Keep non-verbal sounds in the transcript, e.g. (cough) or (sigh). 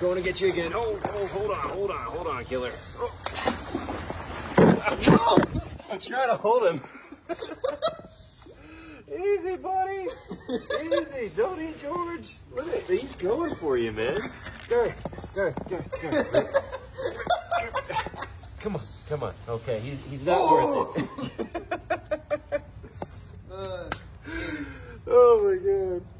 Going to get you again. Oh, oh, hold on, hold on, hold on, killer. Oh. (laughs) I'm trying to hold him. (laughs) Easy, buddy. Easy. Don't eat George. Look at He's going for you, man. Go, go, go, go. (laughs) Come on, come on. Okay, he's, he's not worth it. Oh, oh my God.